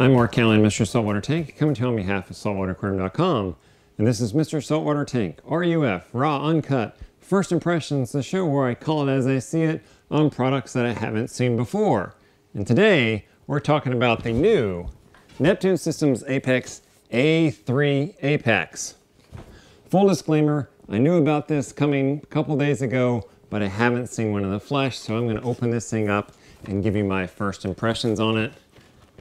I'm Mark Callahan, Mr. Saltwater Tank, coming to you on behalf of saltwateraquarium.com. And this is Mr. Saltwater Tank, RUF, raw, uncut, first impressions, the show where I call it as I see it on products that I haven't seen before. And today, we're talking about the new Neptune Systems Apex A3 Apex. Full disclaimer, I knew about this coming a couple days ago, but I haven't seen one in the flesh, so I'm gonna open this thing up and give you my first impressions on it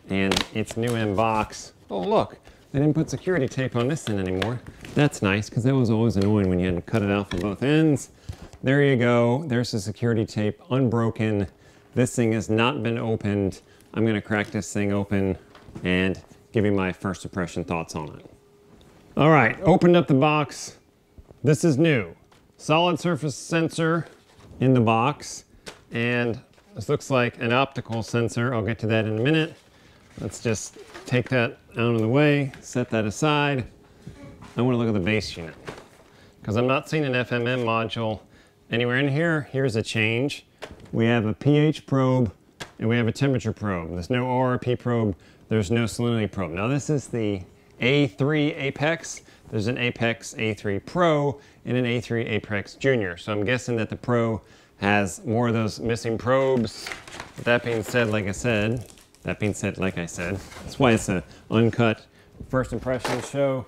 and it's new in box. Oh look, they didn't put security tape on this end anymore. That's nice because that was always annoying when you had to cut it out from both ends. There you go, there's the security tape, unbroken. This thing has not been opened. I'm gonna crack this thing open and give you my first impression thoughts on it. All right, opened up the box. This is new. Solid surface sensor in the box. And this looks like an optical sensor. I'll get to that in a minute. Let's just take that out of the way, set that aside. I want to look at the base unit because I'm not seeing an FMM module anywhere in here. Here's a change. We have a pH probe and we have a temperature probe. There's no ORP probe. There's no salinity probe. Now this is the A3 Apex. There's an Apex A3 Pro and an A3 Apex Junior. So I'm guessing that the Pro has more of those missing probes. That being said, like I said, that being said, like I said, that's why it's an uncut first impression show.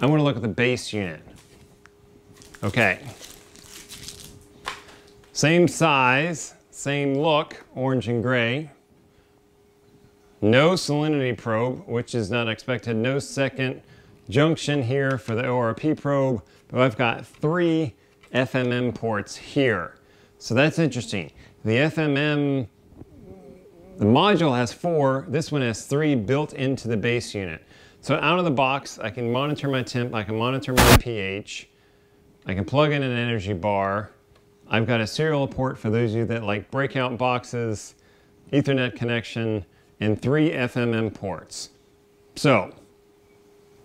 I want to look at the base unit. Okay. Same size, same look, orange and gray. No salinity probe, which is not expected. No second junction here for the ORP probe, but I've got three FMM ports here. So that's interesting. The FMM the module has four, this one has three built into the base unit. So out of the box, I can monitor my temp, I can monitor my pH, I can plug in an energy bar. I've got a serial port for those of you that like breakout boxes, ethernet connection, and three FMM ports. So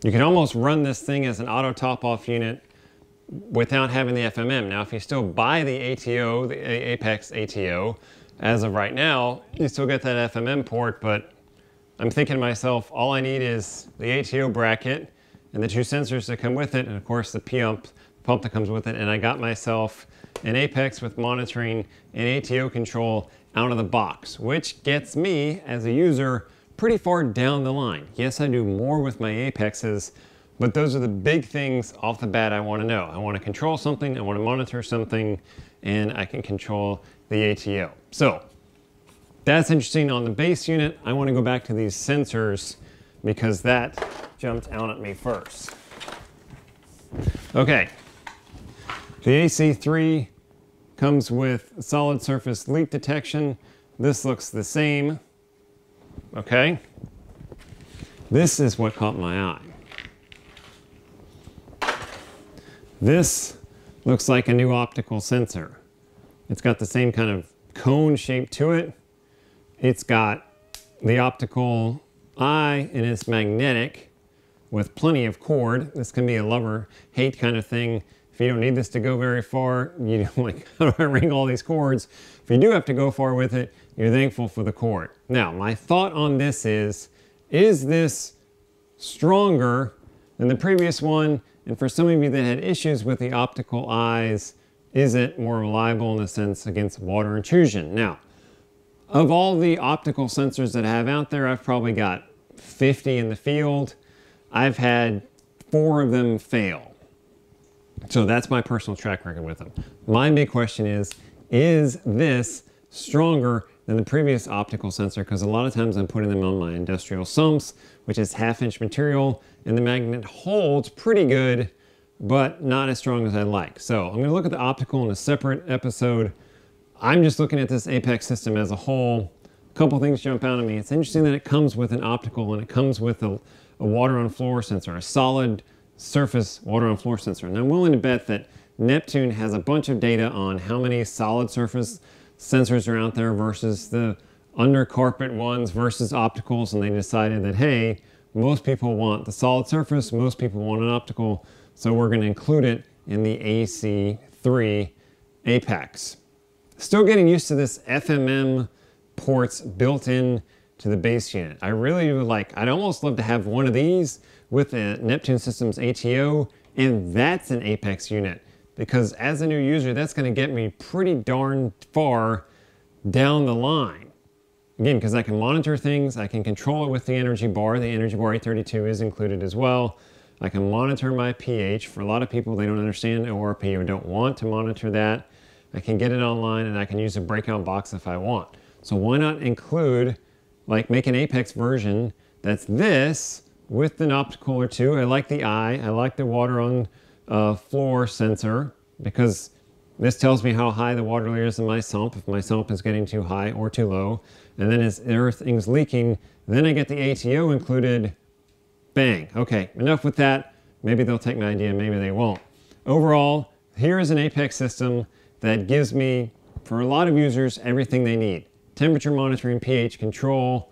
you can almost run this thing as an auto top off unit without having the FMM. Now, if you still buy the ATO, the Apex ATO, as of right now, you still get that FMM port, but I'm thinking to myself, all I need is the ATO bracket and the two sensors that come with it, and of course the pump, pump that comes with it, and I got myself an Apex with monitoring and ATO control out of the box, which gets me, as a user, pretty far down the line. Yes, I do more with my Apexes, but those are the big things off the bat I want to know. I want to control something, I want to monitor something, and I can control the ATO. So that's interesting on the base unit. I want to go back to these sensors because that jumped out at me first. Okay, the AC3 comes with solid surface leak detection. This looks the same, okay? This is what caught my eye. This looks like a new optical sensor. It's got the same kind of cone shape to it. It's got the optical eye and it's magnetic with plenty of cord. This can be a lover-hate kind of thing. If you don't need this to go very far, you know, like, how do I ring all these cords? If you do have to go far with it, you're thankful for the cord. Now, my thought on this is, is this stronger than the previous one? And for some of you that had issues with the optical eyes, is it more reliable in a sense against water intrusion? Now, of all the optical sensors that I have out there, I've probably got 50 in the field. I've had four of them fail. So that's my personal track record with them. My big question is, is this stronger than the previous optical sensor? Because a lot of times I'm putting them on my industrial sumps, which is half inch material, and the magnet holds pretty good but not as strong as I like. So I'm gonna look at the optical in a separate episode. I'm just looking at this Apex system as a whole. A couple things jump out at me. It's interesting that it comes with an optical and it comes with a, a water on floor sensor, a solid surface water on floor sensor. And I'm willing to bet that Neptune has a bunch of data on how many solid surface sensors are out there versus the under carpet ones versus opticals. And they decided that, hey, most people want the solid surface, most people want an optical. So we're going to include it in the AC3 Apex. Still getting used to this FMM ports built in to the base unit. I really would like, I'd almost love to have one of these with a Neptune Systems ATO, and that's an Apex unit. Because as a new user, that's gonna get me pretty darn far down the line. Again, because I can monitor things, I can control it with the energy bar. The energy bar 832 is included as well. I can monitor my pH. For a lot of people, they don't understand ORP or don't want to monitor that. I can get it online and I can use a breakout box if I want. So why not include, like make an Apex version that's this with an optical or two. I like the eye, I like the water on uh, floor sensor because this tells me how high the water layer is in my sump, if my sump is getting too high or too low. And then as everything's leaking, then I get the ATO included. Bang. Okay, enough with that. Maybe they'll take my idea, maybe they won't. Overall, here is an Apex system that gives me, for a lot of users, everything they need. Temperature monitoring, pH control,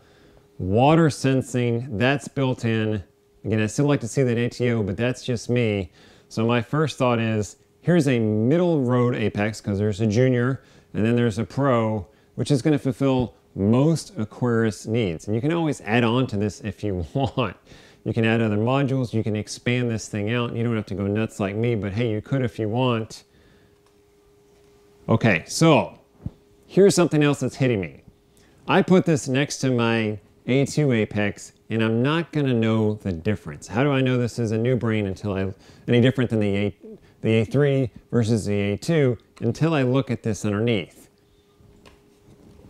water sensing, that's built in. Again, I still like to see that ATO, but that's just me. So my first thought is, here's a middle road Apex, because there's a junior, and then there's a pro, which is gonna fulfill most aquarists needs. And you can always add on to this if you want. You can add other modules, you can expand this thing out. You don't have to go nuts like me, but hey, you could if you want. Okay, so here's something else that's hitting me. I put this next to my A2 Apex and I'm not gonna know the difference. How do I know this is a new brain until I, any different than the, A, the A3 versus the A2 until I look at this underneath.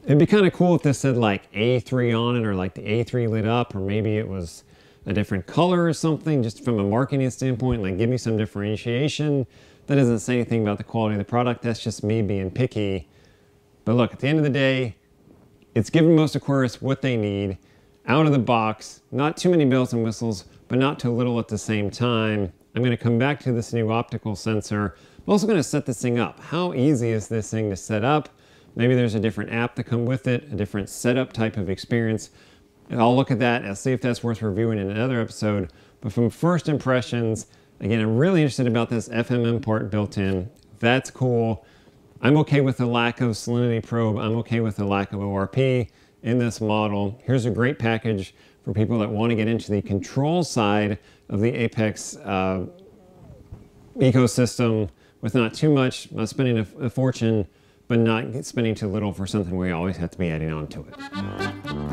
It'd be kind of cool if this said like A3 on it or like the A3 lit up or maybe it was a different color or something just from a marketing standpoint, like give me some differentiation. That doesn't say anything about the quality of the product. That's just me being picky. But look, at the end of the day, it's given most aquarists what they need out of the box. Not too many bells and whistles, but not too little at the same time. I'm going to come back to this new optical sensor. I'm also going to set this thing up. How easy is this thing to set up? Maybe there's a different app to come with it, a different setup type of experience. And I'll look at that. I'll see if that's worth reviewing in another episode. But from first impressions, Again, I'm really interested about this FMM port built in. That's cool. I'm okay with the lack of salinity probe. I'm okay with the lack of ORP in this model. Here's a great package for people that want to get into the control side of the Apex uh, ecosystem with not too much, not spending a, a fortune, but not spending too little for something we always have to be adding on to it.